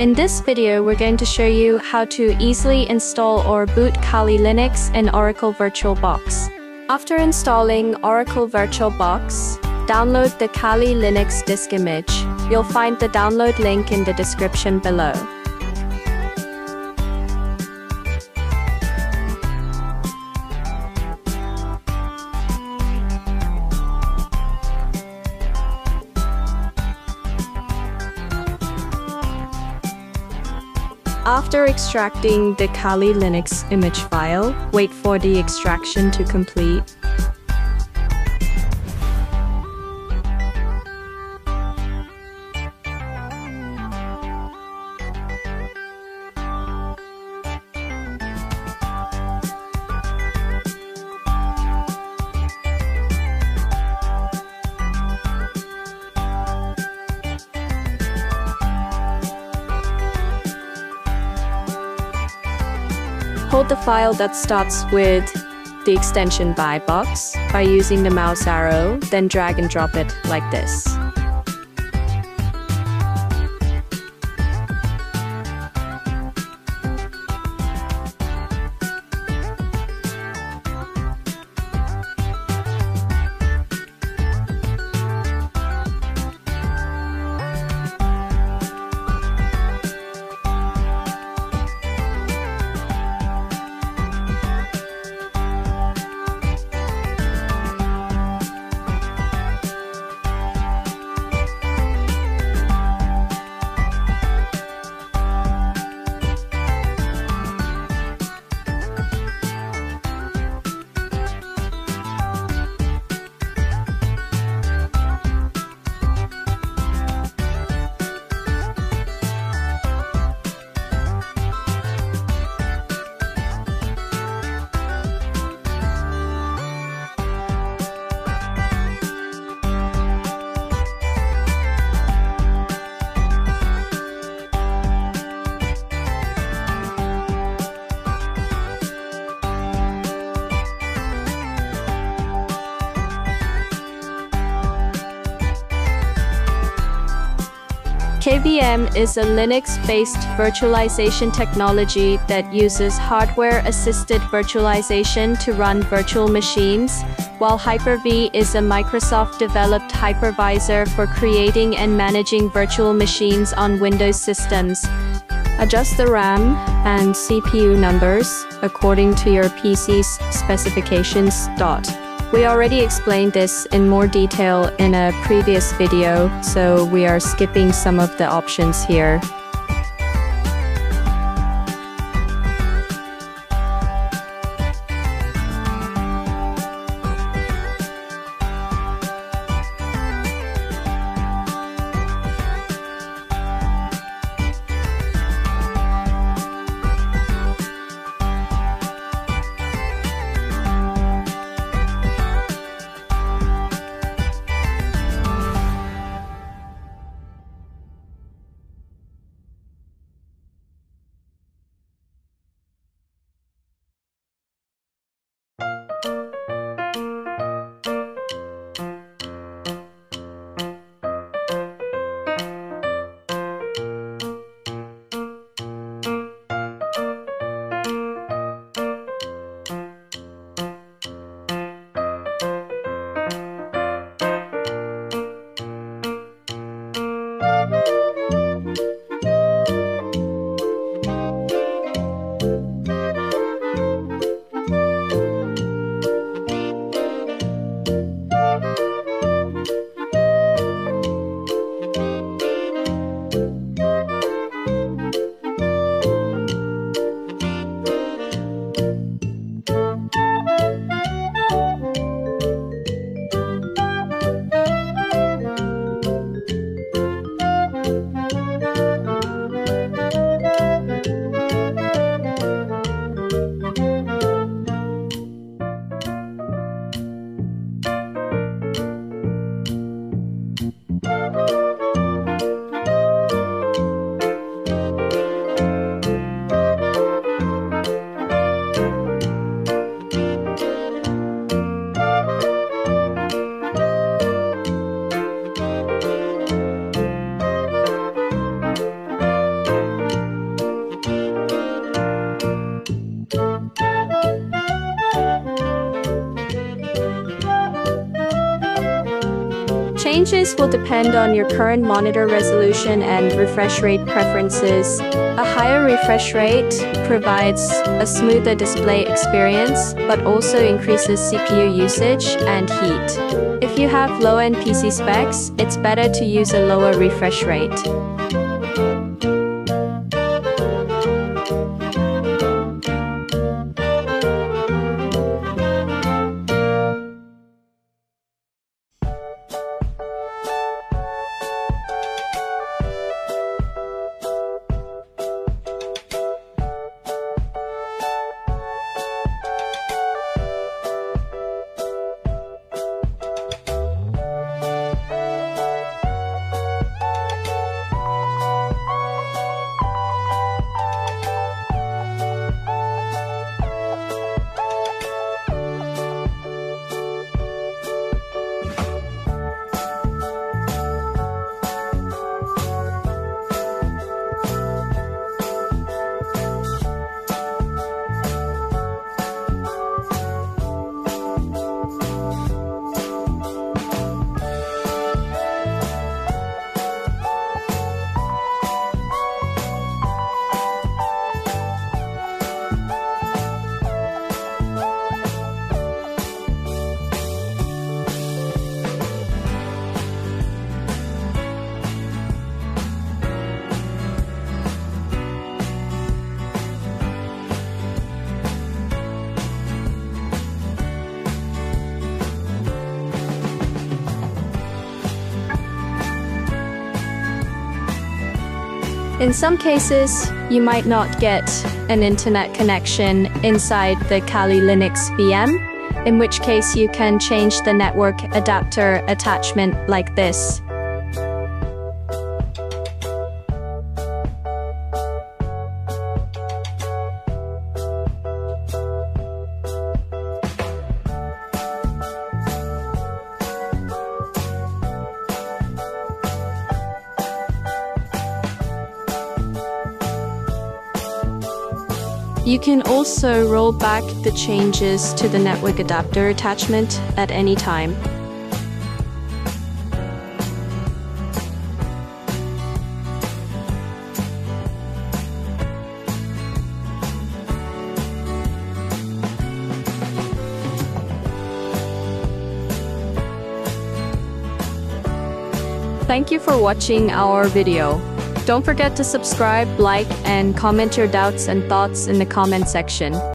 In this video, we're going to show you how to easily install or boot Kali Linux in Oracle VirtualBox. After installing Oracle VirtualBox, download the Kali Linux disk image. You'll find the download link in the description below. After extracting the Kali Linux image file, wait for the extraction to complete. Hold the file that starts with the extension vbox by using the mouse arrow, then drag and drop it like this. KVM is a Linux-based virtualization technology that uses hardware-assisted virtualization to run virtual machines, while Hyper-V is a Microsoft-developed hypervisor for creating and managing virtual machines on Windows systems. Adjust the RAM and CPU numbers according to your PC's specifications. We already explained this in more detail in a previous video, so we are skipping some of the options here. Changes will depend on your current monitor resolution and refresh rate preferences. A higher refresh rate provides a smoother display experience, but also increases CPU usage and heat. If you have low-end PC specs, it's better to use a lower refresh rate. In some cases, you might not get an internet connection inside the Kali Linux VM, in which case you can change the network adapter attachment like this. You can also roll back the changes to the network adapter attachment at any time. Thank you for watching our video. Don't forget to subscribe, like, and comment your doubts and thoughts in the comment section.